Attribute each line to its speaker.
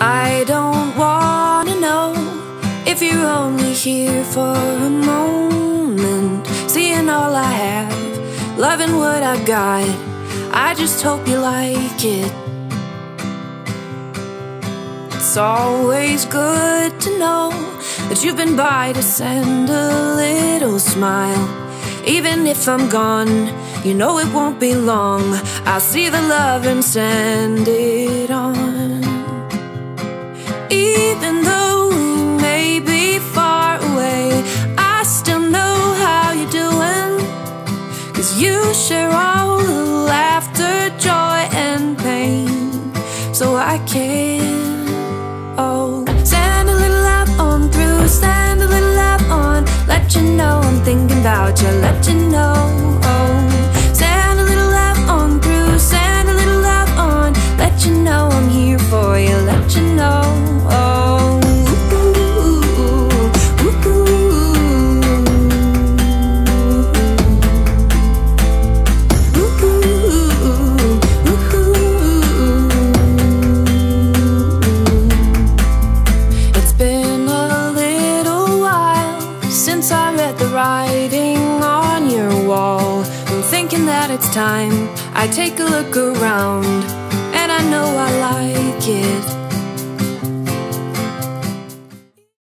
Speaker 1: I don't wanna know if you're only here for a moment. Seeing all I have, loving what I've got. I just hope you like it. It's always good to know that you've been by to send a little smile. Even if I'm gone, you know it won't be long. I'll see the love and send it on. Cause you share all the laughter, joy, and pain. So I can, oh, send a little love on through, send a little love on. Let you know I'm thinking about you, let you know, on your wall. I'm thinking that it's time I take a look around, and I know I like it.